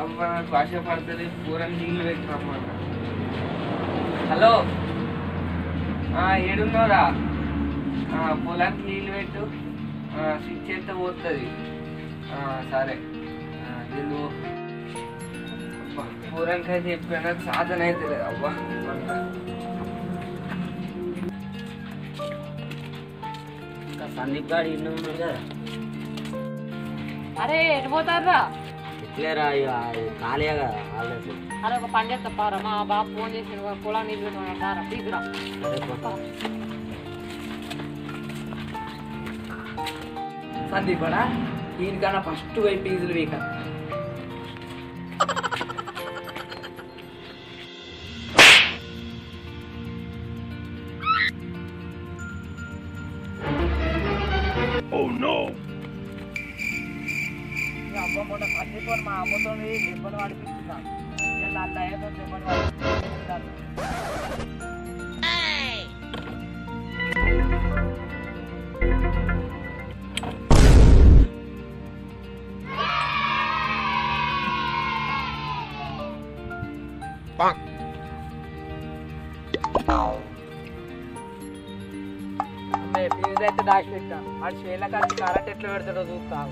అవ్వ నాకు ఆశ పడుతుంది పూరని నీళ్ళు పెట్టినమ్మా హలో. ఆ, ఏడున్నారా? ఆ, పొలానికి నీళ్ళు పెట్టు. స్విచ్ ఎంత పోతుంది. ఆ, సరే. అబ్బా, పూరానికి అయితే చెప్పినా సాధన అయితే లేదు అవ్వా వంట. ఇంకా సందీప్ గారు ఇల్లు ఉన్నాడు కదా. అరే ఎటు పోతారా ఇక ఖాళీగా కదా అరే ఒక పని చేస్తా పారా. మా బాబు ఫోన్ చేసి పొలం నీళ్ళు తీసుకురా. దీనికన్నా ఫస్ట్ పోయి పీజులు వీక సందీప్ మా అమ్మతో దెబ్బలు పడిపిస్తున్నాను అట్లా అయ్యేతో దెబ్బలు పడిపిస్తున్నాను ఫీజు అయితే దాచి పెట్టా వాడు చేల కలిసి కరెంట్ ఎట్లా పెడతాడో చూస్తావు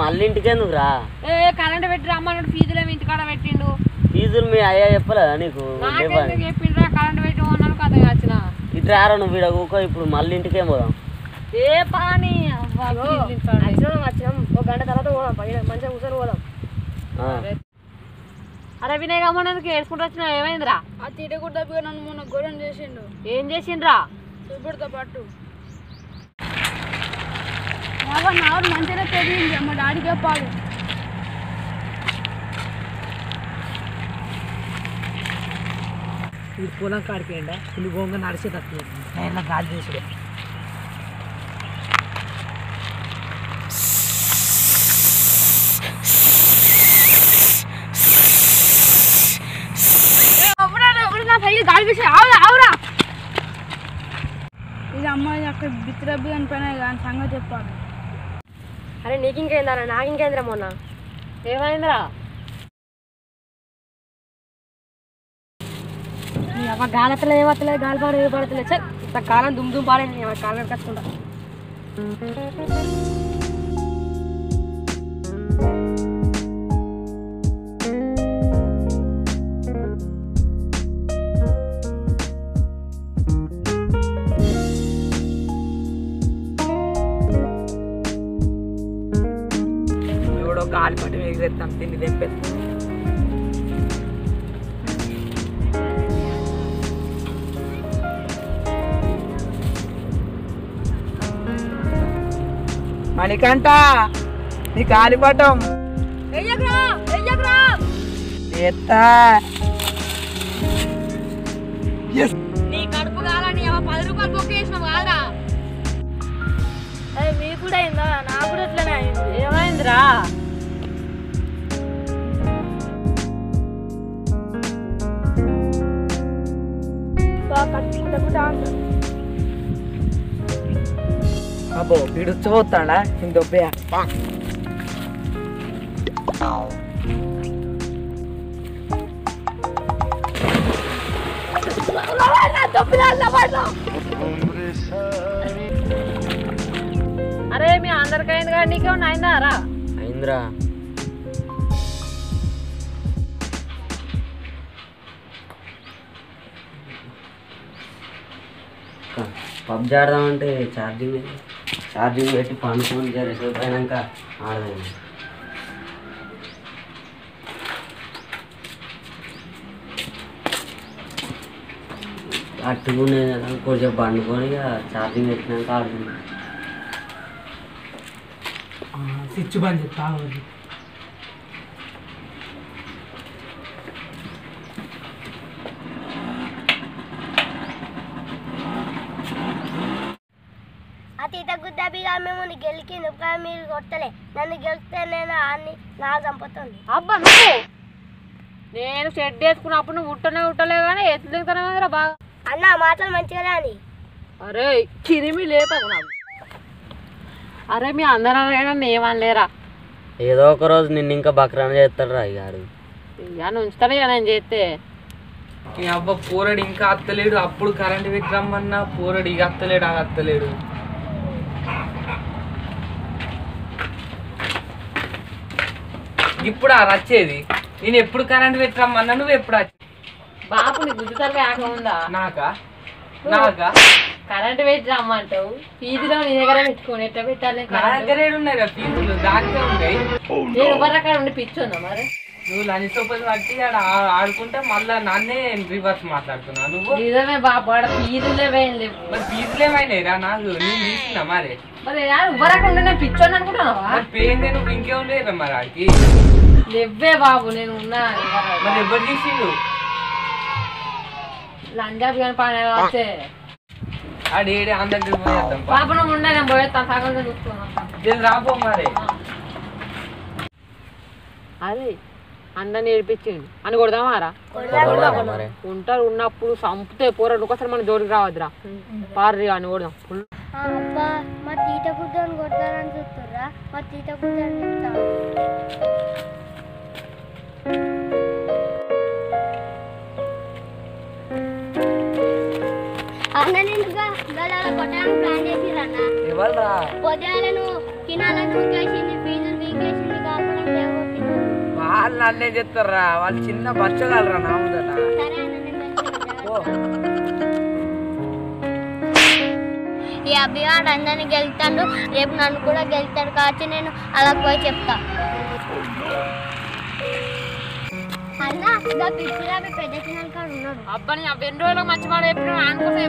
మళ్ళీ ఇంటికి ఎందుకు రా ఏ కరెంట్ పెట్టి రమ్మన్నాడు ఫీజులేమో ఇంటికాడ పెట్టిండు? ఫీజులు మీ అయ్యా చెప్పలేదా నీకు? నాకెందుకు చెప్పిండ్రా కరెంట్ పెట్టి అన్నాడు కథ వచ్చిన ఇటు రారా నువ్వు కూకో ఇప్పుడు మళ్ళీ ఇంటికే పోదాం? ఏ పాని ఫీజులు వచ్చినాం వచ్చినాం ఒక గంట తర్వాత పోదాం పైన మంచిగా కూర్చొని పోదాం. అరే వినయ్ గమ్మనందుకు ఏడ్చుకుంటూ వచ్చినా ఏమైందిరా? ఆ తీటగుడ్డ నన్ను మొన్న ఘోరం చేసిండు. ఏం చేసిండ్రా? చూపుడుతో పాటు. నాడు మంచిగా తెలియంది మా డాడీ చెప్పాడు ఈ పొలం కాడికి ఎండ పులి గోంగ నడిచే తక్కువ నేను గాలి చేసుడే ఇది అమ్మాయి అక్కడ బిత్రబ్బి అని పైన కానీ సంగతి చెప్పాడు అరే నీకు ఇంకేందరా నాకు ఇంకేందిరా మొన్న? ఏమైందిరా? గాలతలే ఏమత్తలే గాలి పాడు ఏ పడతలే సార్ ఇంత కాలం దుమ్ దుమ్ పాడే కాలం కట్టుకుంటా. ఎగిరేస్తాం తిండి తెంపేస్తాం మణికంట నీ గాలిపటం ఎత్తా ఎస్ కట్టుకుంటా అబ్బో వీడు చూస్తాడా? ఇంకొబ్బే అరే మీ అందరికైంది కానీ నీకేమన్నా అయిందా? రా. అయిందిరా. పబ్జి ఆడదామంటే ఛార్జింగ్ ఛార్జింగ్ పెట్టి పండుకొని జరేసేపు అయినాక ఆడదాం అట్టుకునే కొంచెం పండుకొని ఇక ఛార్జింగ్ పెట్టినాక ఆడుతుంది స్విచ్ బంద్ చెప్తా మేము గెలికింది కానీ మీరు కొట్టలే. నన్ను గెలిస్తే నేను అన్ని నాకు చంపుతుంది. అబ్బా నువ్వు? నేను షెడ్ వేసుకున్నప్పుడు నువ్వు ఉట్టనే ఉట్టలే కానీ ఎట్లు దిగుతానే బాగా. అన్న మాటలు మంచిగా అని అరే కిరిమి లేపకు నాకు. అరే మీ అందరం ఏమనలేరా ఏదో ఒక రోజు నిన్ను ఇంకా బక్రాన చేస్తాడు రా ఇక ఆడు ఇక ఉంచుతానే ఇక నేను చేస్తే. ఈ అబ్బ పోరడు ఇంకా అత్తలేడు. అప్పుడు కరెంట్ పెట్టి రమ్మన్నా పోరడు ఇక అత్తలేడు అది అత్తలేడు ఇప్పుడు ఆ వచ్చేది నేను ఎప్పుడు కరెంట్ పెట్టి రమ్మన్నా నువ్వు ఎప్పుడు వచ్చి బాపు నీ ఉందా? నాకా? నాకా? కరెంట్ పెట్టి రమ్మంటావు ఫీజులో నీ దగ్గర పెట్టుకొని ఎట్లా పెట్టాలి నా దగ్గర ఉన్నాయి ఫీజులు దానికే ఉన్నాయి. నేను ఎవరి అక్కడ ఉండి పిచ్చుందా మరి? నువ్వు లంచ్ సోపతి పట్టి ఆడుకుంటే మళ్ళా నన్నే రివర్స్ మాట్లాడుతున్నా. నువ్వు? నిజమే బాపు ఆడ ఫీజులే లేవు. మరి ఫీజులు ఏమైనాయి రా నాకు నేను తీసుకున్నా మరి. మరి ఎవరు అక్కడ పిచ్చోని అనుకుంటున్నావా? మరి పేరు నువ్వు ఇంకేం లేదా మరి ఆడికి. లేవ్వే బాబు నేను ఉన్నా. మరి ఎవరు తీసిండు లంజాబ్ కానీ పని వచ్చే ఆడు ఏడే అందరికి పోయేద్దాం పా. బాబు నువ్వు ఉండే నేను పోయేస్తాను సగం చూసుకున్నా జల్ది రాపో మరి. అదే అందరిని ఏడిపించిండు. అని కొడదామారా కొడదామా ఉంటారు ఉన్నప్పుడు సంపుతే పోరాడు. ఒకసారి మన జోడికి రావద్దురా. పార్రి అని కొడదాం. అబ్బా మా తీట గుడ్డని కొట్టాలని చూస్తుర్రా. మా తీట గుడ్డని చేసిరన్న ఎవరు రా పొద్దుగాలను కినాలను నూకేసింది ఫీజులు వీకేసింది కాకుండా తేగొట్టింది. వాళ్ళు అల్లే చెప్తారా వాళ్ళు చిన్న బచ్చగలరా నా ముందట. ఈ అభిగాడు అందరిని గెలుతాడు రేపు నన్ను కూడా గెలుతాడు కాబట్టి నేను అలా పోయి చెప్తా. అన్న ఇంకా పిచ్చిగా మీ పెద్ద చిన్న కాడు ఉన్నాడు. అబ్బాని ఆ ఎన్ని రోజులకు మంచి మాట చెప్పిన ఆయన కోసం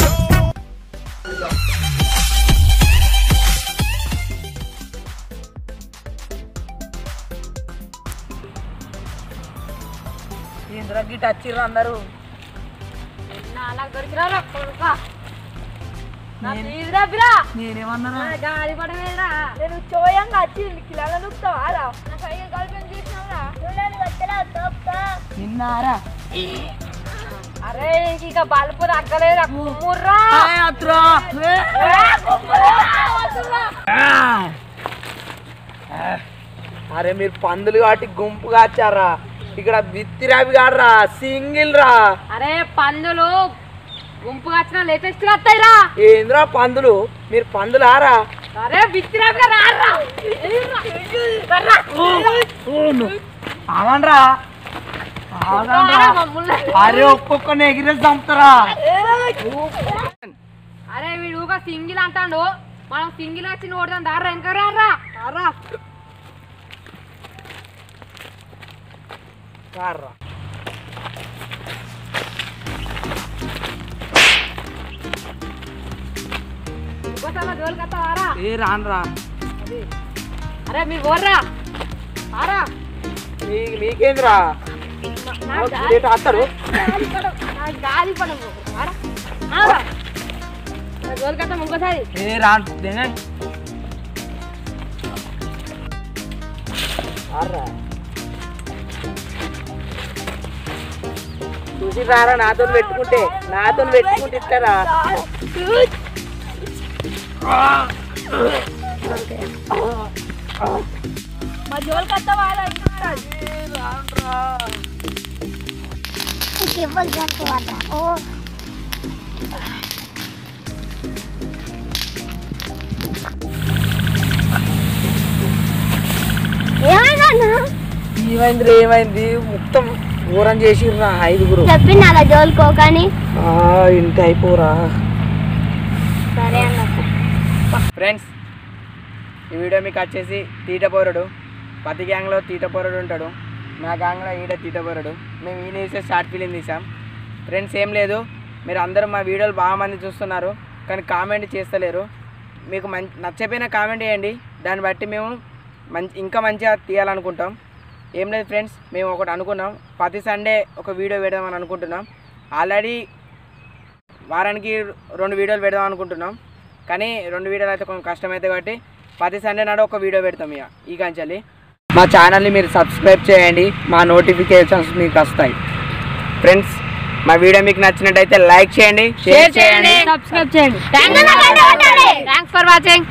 రా నా సైకిల్ కలిపి చూసినావురా నువ్వు నన్ను కొట్టలేవు, తోపుతా. నిన్నారా? అరే ఇక బల్బు తగ్గలేదా కుమ్ముర్రా. అరే మీరు పందులు కాబట్టి గుంపు కాచారా? ఇక్కడ బిత్తిరావి కాడరా సింగిల్ రా. అరే పందులు. గుంపుగా వచ్చిన లేటెస్ట్గా వస్తాయిరా ఏంద్రా పందులు? మీరు పందులు ఆరా? అరే బిత్తిరాగా రారా ఆగండ్రా. అరే ఒక్కొక్కరిని ఎగిరేసి చంపుతారా? అరే వీడు సింగిల్ అంటాడు. మనం సింగిల్ వచ్చి ఓడదాం దారా రారా రారా ఇంకోసారి జోలికి వస్తావారా ఏ రానురా అరే మీరు ఓర్రా ఆరా నీ నీకేంద్రా లేట్ వస్తారు గాలి పడము ఆరా ఆరా జోలికి వస్తాం ఇంకోసారి ఏ రాను తినండి ఆర్రా చూసి రారా నాతో పెట్టుకుంటే నాతో పెట్టుకుంటే ఇస్తారా? మా జోలికి వస్తావా ఏమైంది ఏమైంది? మొత్తం ఘోరం చేసిర్రా ఐదుగురు. జోలుకోకని ఇంటి అయిపోరా. సరే అన్న. ఫ్రెండ్స్ ఈ వీడియో మీకు వచ్చేసి తీటపోరుడు ప్రతి గ్యాంగ్లో తీటపోరుడు ఉంటాడు. మా గ్యాంగ్లో ఈడ తీటపోరుడు మేము ఈయన తీసే షార్ట్ ఫిలిం తీసాం. ఫ్రెండ్స్ ఏం లేదు. మీరు అందరూ మా వీడియోలు బాగా మంది చూస్తున్నారు. కానీ కామెంట్ చేస్తలేరు. మీకు మంచి నచ్చపోయిన కామెంట్ చేయండి. దాన్ని బట్టి మేము మంచి ఇంకా మంచిగా తీయాలనుకుంటాం. ఏం లేదు ఫ్రెండ్స్ మేము ఒకటి అనుకున్నాం. ప్రతి సండే ఒక వీడియో పెడదామని అనుకుంటున్నాం. ఆల్రెడీ వారానికి రెండు వీడియోలు పెడదాం అనుకుంటున్నాం. కానీ రెండు వీడియోలు అయితే కొంచెం కష్టమైతే కాబట్టి ప్రతి సండే నాడు ఒక వీడియో పెడతాం ఇక ఈ కంచెల్లి మా ఛానల్ని మీరు సబ్స్క్రైబ్ చేయండి మా నోటిఫికేషన్స్ మీకు వస్తాయి. ఫ్రెండ్స్ మా వీడియో మీకు నచ్చినట్టయితే లైక్ చేయండి షేర్ చేయండి. సబ్స్క్రైబ్ చేయండి. Thanks for watching.